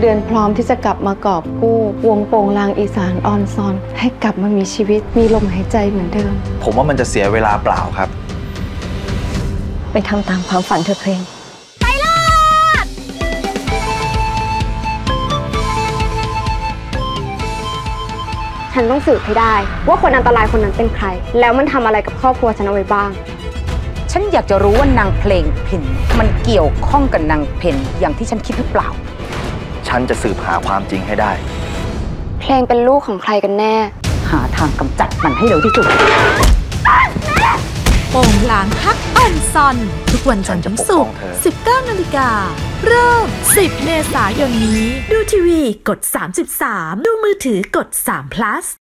เดือนพร้อมที่จะกลับมากอบกู้วงโปงลางอีสานออนซอน ให้กลับมามีชีวิตมีลมหายใจเหมือนเดิม ผมว่ามันจะเสียเวลาเปล่าครับ ไปทำตามความฝันเธอเพลงฉันต้องสืบให้ได้ ว่าคนอันตรายคนนั้นเป็นใคร แล้วมันทำอะไรกับครอบครัวฉันเอาไว้บ้างฉันอยากจะรู้ว่านางเพลงพินมันเกี่ยวข้องกับนางเพนอย่างที่ฉันคิดหรือเปล่า ฉันจะสืบหาความจริงให้ได้ เพลงเป็นลูกของใครกันแน่ หาทางกำจัดมันให้เร็วที่สุดโป่งหลางฮักออนซอน ทุกวันจันทร์ถึงศุกร์19นาฬิกา เริ่ม 10 เมษายนนี้ ดูทีวีกด 33 ดูมือถือกด3 plus